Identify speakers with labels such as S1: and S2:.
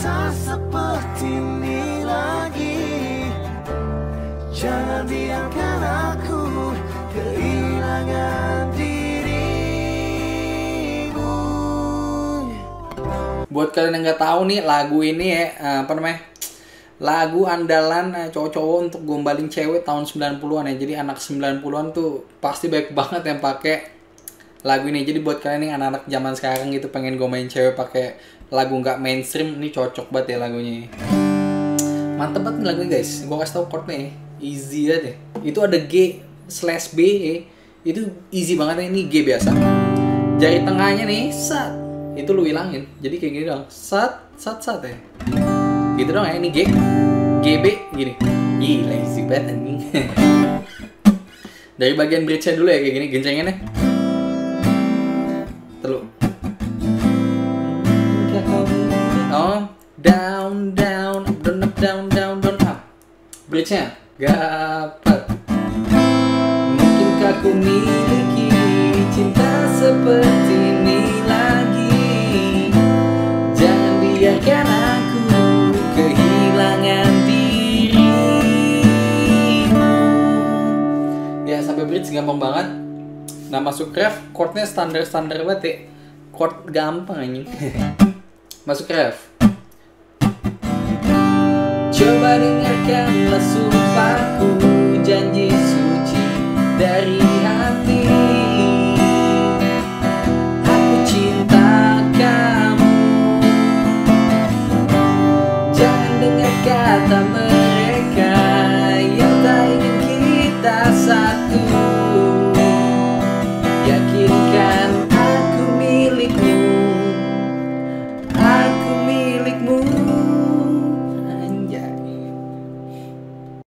S1: cinta seperti ini lagi Jangan biarkan aku kehilangan dirimu
S2: Buat kalian yang nggak tahu nih lagu ini ya apa namanya? Lagu andalan eh, cowok-cowok untuk gombalin cewek tahun 90-an ya. Jadi anak 90-an tuh pasti baik banget yang pakai lagu ini. Jadi buat kalian yang anak-anak zaman sekarang gitu pengen gombalin cewek pakai lagu nggak mainstream ini cocok banget ya lagunya. Mantep banget nih lagunya guys. Gua kasih tau chordnya ya. Easy aja deh. Itu ada G slash B ya. Itu easy banget ya. ini G biasa. Jari tengahnya nih, sat. Itu lu hilangin. Jadi kayak gini dong. Sat, sat, sat ya. Gitu dong ya. Ini G. GB gini. Gila easy banget anjing. Dari bagian bridge-nya dulu ya kayak gini gencengannya. Terus. Oh, down, down, down, up, down, down, down, up. Bridge-nya, gapat. Mungkinkah ku miliki cinta seperti ini lagi? Jangan biarkan aku kehilangan dirimu. Ya sampai bridge gampang banget. Nah masuk ref, chordnya standar-standar banget ya. Chord gampang anjing. masuk ref. Coba dengarkanlah sumpahku Janji